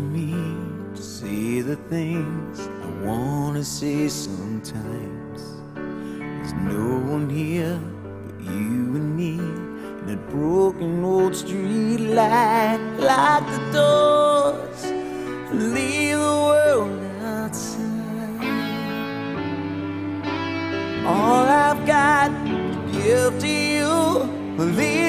for me to see the things I want to see sometimes. There's no one here but you and me. And that broken old street light, lock the doors, and leave the world outside. All I've got to give to you, believe.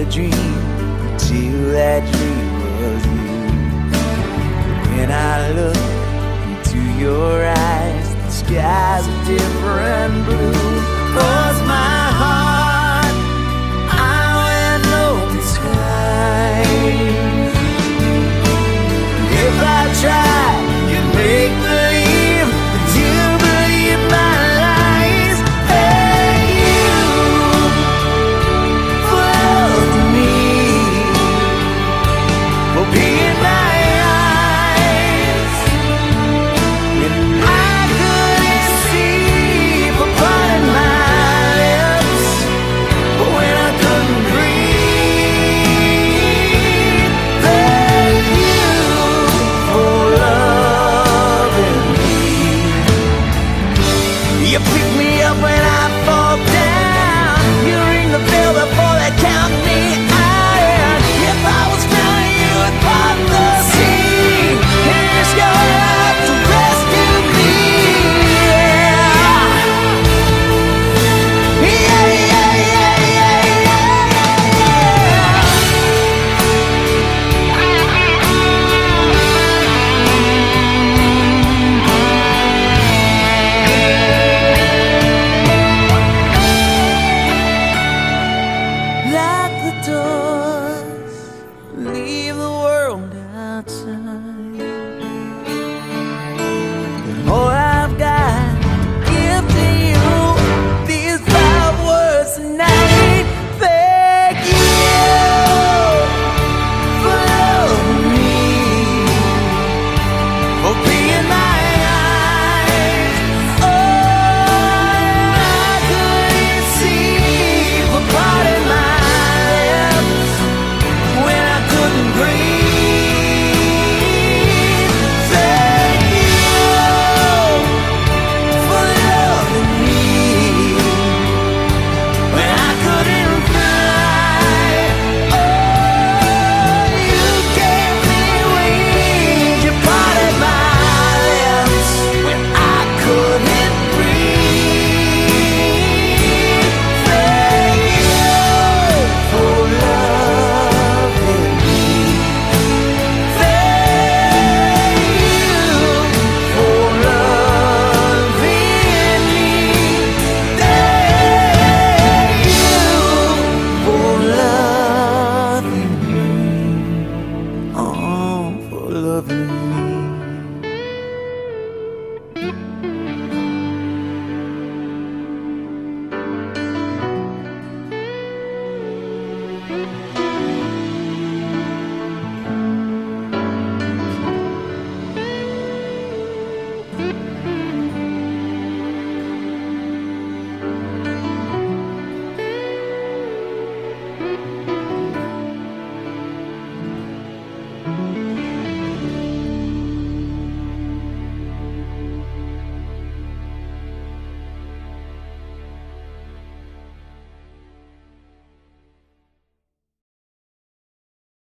a dream until that dream was you. When I look into your eyes, the sky's a different blue. Oh,